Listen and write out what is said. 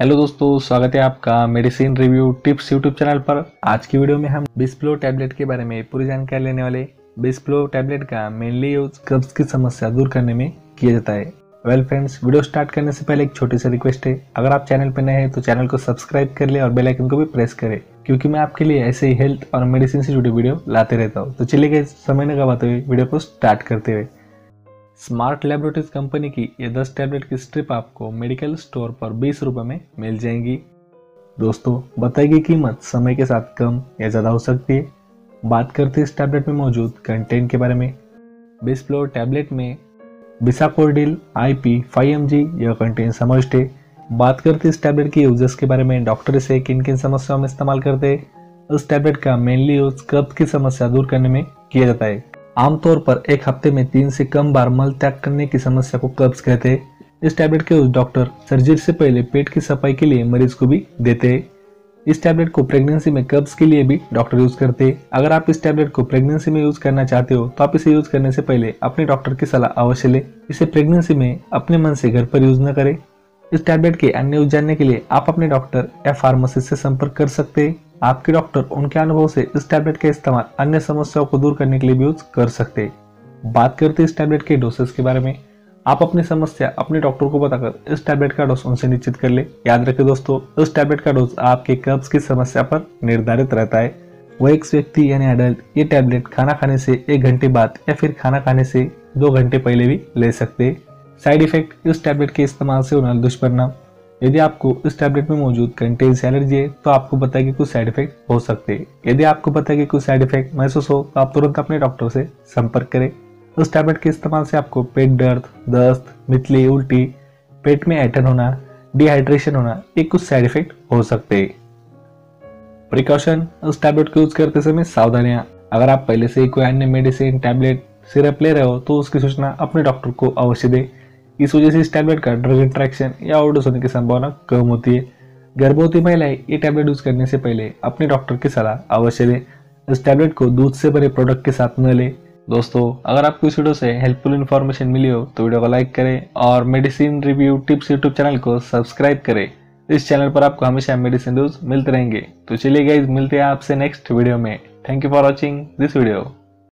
Hello दोस्तों, स्वागत है आपका medicine review tips YouTube channel पर। आज की वीडियो में हम बिस्प्लो टैबलेट के बारे में पूरी जानकारी लेने वाले। बिस्प्लो टैबलेट का मेनली यूज़ कब्ज की समस्या दूर करने में किया जाता है। वेल फ्रेंड्स वीडियो स्टार्ट करने से पहले एक छोटी सी रिक्वेस्ट है। अगर आप चैनल पर नए हैं तो चैनल को सब्सक्राइब कर ले और बेलाइकन को भी प्रेस करें। क्योंकि मैं आपके लिए ऐसे ही हेल्थ और मेडिसिन से जुड़ी वीडियो लाते रहता हूँ। तो चलिए गए समय न गवाते हुए वीडियो को स्टार्ट करते हुए। स्मार्ट लेबोरेटरीज कंपनी की ये 10 टैबलेट की स्ट्रिप आपको मेडिकल स्टोर पर बीस रुपये में मिल जाएँगी। दोस्तों बताई गई कीमत समय के साथ कम या ज़्यादा हो सकती है? बात करते इस टैबलेट में मौजूद कंटेंट के बारे में। बिस्प्लो टैबलेट में bisacodyl I P, five M G यह कंटेंट समाविष्ट है। बात करते इस टैबलेट के यूज़र्स के बारे में। डॉक्टर इसे किन किन समस्याओं में इस्तेमाल करते हैं? इस टैबलेट का मेनली यूज़ कब्ज की समस्या दूर करने में किया जाता है? आमतौर पर एक हफ़्ते में तीन से कम बार मल त्याग करने की समस्या को कब्ज कहते हैं इस टैबलेट के उस डॉक्टर सर्जरी से पहले पेट की सफ़ाई के लिए मरीज़ को भी देते। हैं इस टैबलेट को प्रेगनेंसी में कब्ज के लिए भी डॉक्टर यूज़ करते। हैं अगर आप इस टैबलेट को प्रेगनेंसी में यूज़ करना चाहते हो तो आप इसे यूज़ करने से पहले अपने डॉक्टर की सलाह अवश्य लें। इसे प्रेगनेंसी में अपने मन से घर पर यूज़ न करें। इस टैबलेट के अन्य यूज़ जानने के लिए आप अपने डॉक्टर या फार्मासिस्ट से संपर्क कर सकते हैं। आपके डॉक्टर उनके अनुभव से इस टैबलेट का इस्तेमाल अन्य समस्याओं को दूर करने के लिए भी यूज़ कर सकते हैं। बात करते इस टैबलेट के डोसेस के बारे में। आप अपनी समस्या अपने डॉक्टर को बताकर इस टैबलेट का डोज उनसे निश्चित कर ले। याद रखें दोस्तों, इस टैबलेट का डोज आपके कब्ज की समस्या पर निर्धारित रहता है। वह एक व्यक्ति यानी एडल्ट ये टैबलेट खाना खाने से एक घंटे बाद या फिर खाना खाने से दो घंटे पहले भी ले सकते हैं। साइड इफ़ेक्ट इस टैबलेट के इस्तेमाल से होने दुष्परिणाम यदि आपको इस टैबलेट में मौजूद कंटेन एलर्जी है तो आपको पता है कि कुछ साइड इफ़ेक्ट हो सकते हैं। यदि आपको पता है कि कुछ साइड इफ़ेक्ट महसूस हो तो आप तुरंत अपने डॉक्टर से संपर्क करें। उस टैबलेट के इस्तेमाल से आपको पेट दर्द, दस्त, मितली, उल्टी, पेट में ऐटन होना डिहाइड्रेशन होना, ये कुछ साइड इफ़ेक्ट हो सकते प्रिकॉशन उस टैबलेट को यूज़ करते समय सावधानियाँ अगर आप पहले से ही कोई अन्य मेडिसिन टैबलेट सिरप ले रहे हो तो उसकी सूचना अपने डॉक्टर को अवश्य दें। इस वजह से इस टैबलेट का ड्रग इंट्रैक्शन या ओवरडोज होने की संभावना कम होती है। गर्भवती महिलाएँ ये टैबलेट यूज़ करने से पहले अपने डॉक्टर की सलाह अवश्य लें। इस टैबलेट को दूध से भरे प्रोडक्ट के साथ न लें। दोस्तों, अगर आपको इस वीडियो से हेल्पफुल इन्फॉर्मेशन मिली हो तो वीडियो को लाइक करें और medicine review tips YouTube channel को सब्सक्राइब करें। इस चैनल पर आपको हमेशा मेडिसिन न्यूज़ मिलते रहेंगे। तो चलिए गाइज़ मिलते हैं आपसे नेक्स्ट वीडियो में। Thank you for watching this video